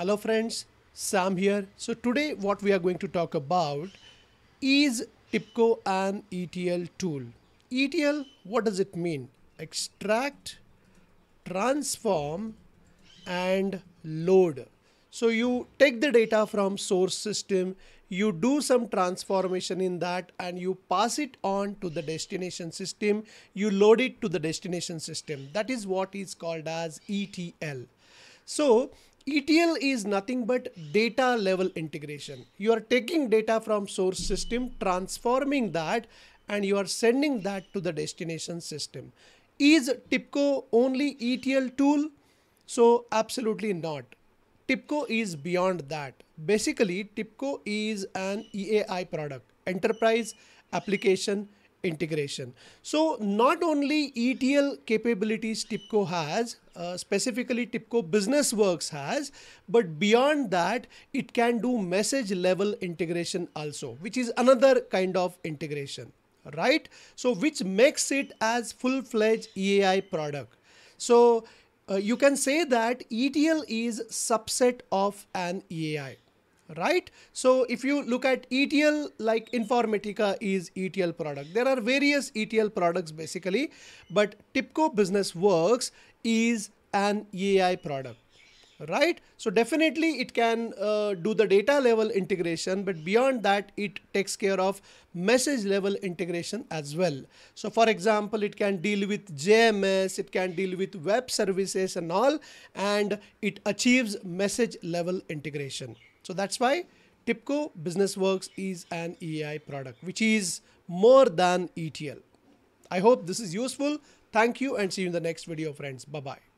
Hello friends, Sam here. So today what we are going to talk about is TIBCO and ETL tool. ETL, what does it mean? Extract, transform and load. So you take the data from source system, you do some transformation in that and you pass it on to the destination system, you load it to the destination system. That is what is called as ETL. So ETL is nothing but data level integration. You are taking data from source system, transforming that and you are sending that to the destination system. Is TIBCO only ETL tool? So absolutely not. TIBCO is beyond that. Basically, TIBCO is an EAI product, Enterprise Application Integration. So not only ETL capabilities TIBCO has, uh, specifically TIBCO Business Works has, but beyond that, it can do message level integration also, which is another kind of integration, right? So which makes it as full-fledged EAI product. So uh, you can say that ETL is subset of an EAI right? So if you look at etl like informatica is etl product. There are various etl products basically but tibco business works is an eai product right? So definitely it can uh, do the data level integration but beyond that it takes care of message level integration as well. So for example it can deal with jms it can deal with web services and all and it achieves message level integration so that's why TIBCO Business Works is an EAI product which is more than ETL I hope this is useful. Thank you and see you in the next video friends. Bye bye